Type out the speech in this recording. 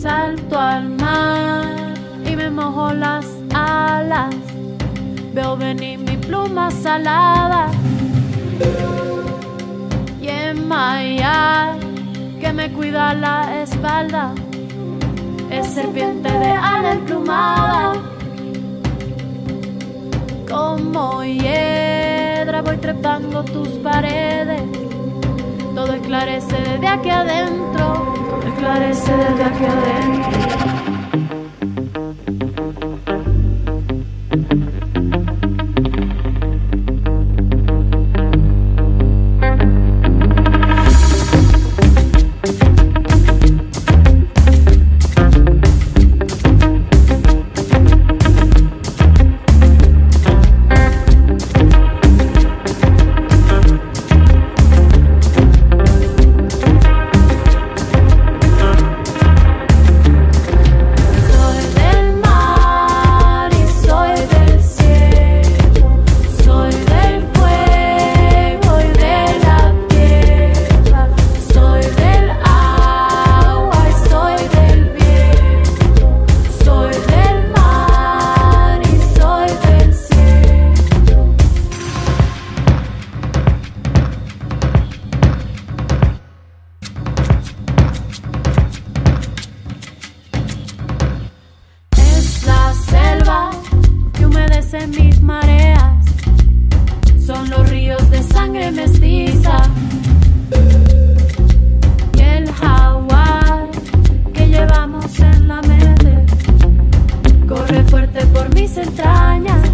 Salto al mar y me mojo las alas. Veo venir mi pluma salada. Y en Maya, que me cuida la espalda, es serpiente de ala emplumada. Como hiedra voy trepando tus paredes. Todo esclarece desde aquí adentro. Todo esclarece desde aquí adentro. crece mis mareas, son los ríos de sangre mestiza. Y el jaguar que llevamos en la mente corre fuerte por mis entrañas.